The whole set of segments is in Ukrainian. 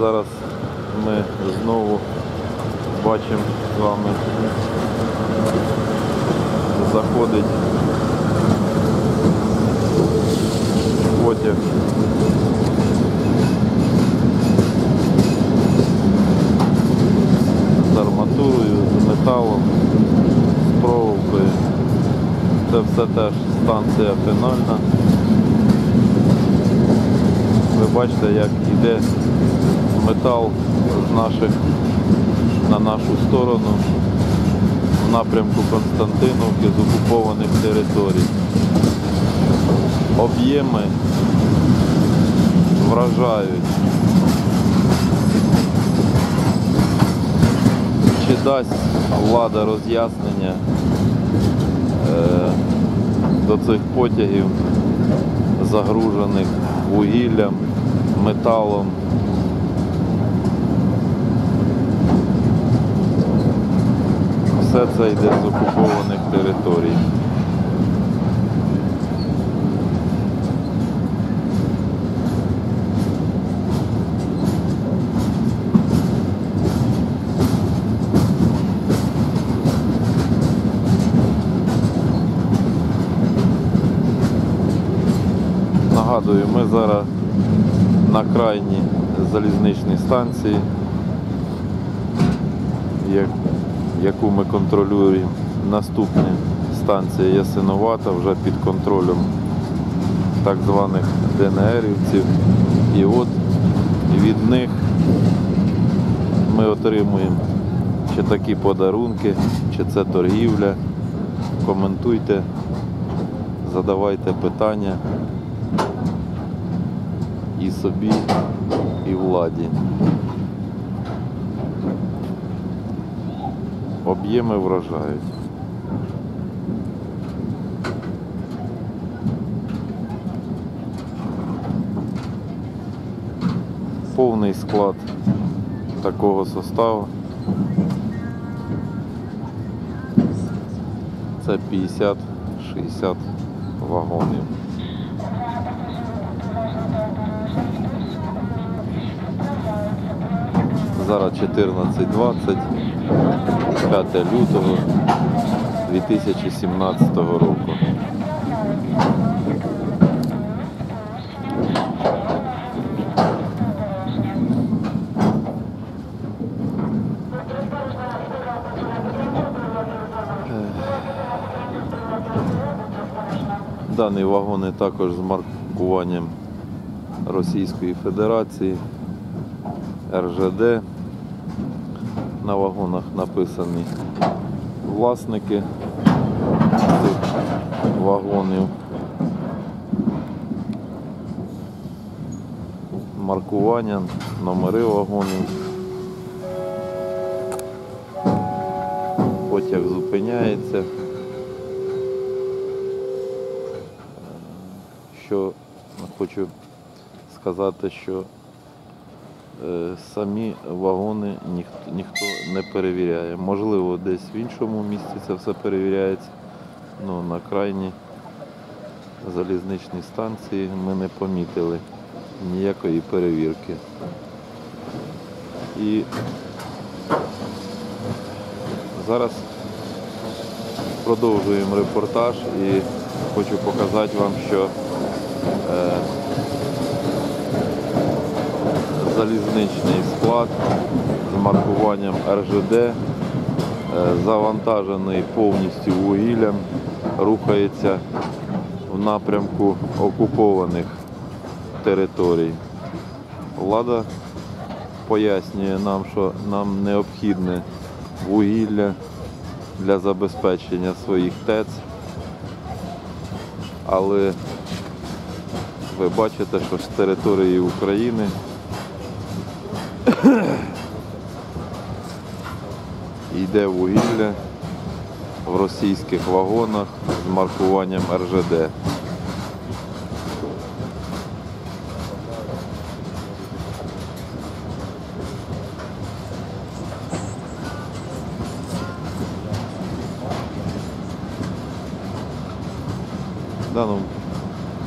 Зараз ми знову бачимо з вами заходить потяг. З арматурою, з металом, з проволокою. Це все теж станція фінальна. Ви бачите, як йде метал наших на нашу сторону в напрямку Константиновки з окупованих територій. Об'єми вражають. Чи дасть влада роз'яснення е, до цих потягів, загружених вугіллям, металом? Це йде з окупованих територій. Нагадую, ми зараз на крайній залізничній станції, яку ми контролюємо. Наступна станція Ясиновата вже під контролем так званих ДНРівців. І от від них ми отримуємо чи такі подарунки, чи це торгівля. Коментуйте, задавайте питання і собі, і владі. Об'єми вражають. Повний склад такого составу. Це 50-60 вагонів. Зараз 14.20, 5 лютого 2017 року. Дані вагони також з маркуванням Російської Федерації, РЖД. На вагонах написані власники цих вагонів. Маркування, номери вагонів. Потяг зупиняється. Що хочу сказати, що самі вагони ніхто, ніхто не перевіряє. Можливо, десь в іншому місці це все перевіряється. Ну, на крайній залізничній станції ми не помітили ніякої перевірки. І зараз продовжуємо репортаж і хочу показати вам, що е, залізничний склад з маркуванням РЖД, е, завантажений повністю вугіллям, рухається в напрямку окупованих територій. Влада пояснює нам, що нам необхідне вугілля для забезпечення своїх ТЕЦ, але ви бачите, що з території України йде вугілля в російських вагонах з маркуванням РЖД.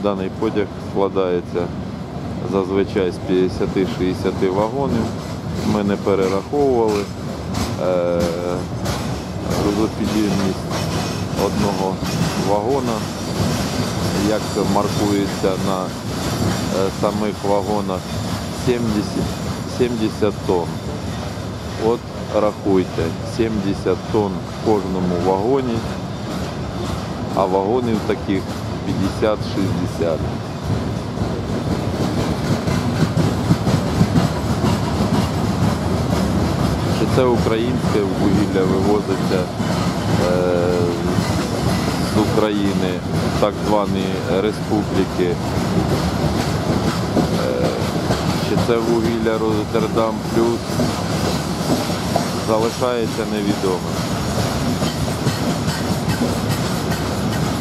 Даний потяг складається зазвичай з 50-60 вагонів. Ми не перераховували е, грузопідійність одного вагона, як маркується на е, самих вагонах 70, 70 тонн. От рахуйте, 70 тонн в кожному вагоні, а вагонів таких 50-60. Це українське вугілля вивозиться е, з України так звані республіки? Е, чи це вугілля Роттердам плюс залишається невідомим.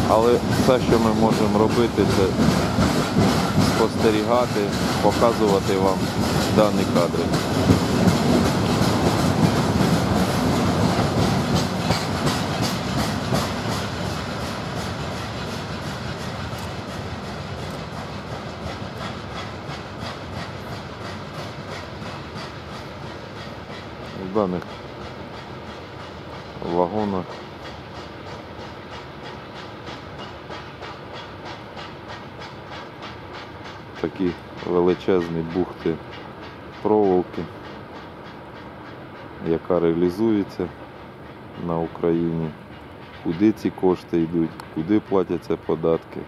Але все, що ми можемо робити, це спостерігати, показувати вам дані кадри. Даних вагонах такі величезні бухти проволоки, яка реалізується на Україні. Куди ці кошти йдуть, куди платяться податки,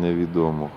невідомо.